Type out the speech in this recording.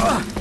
Ugh.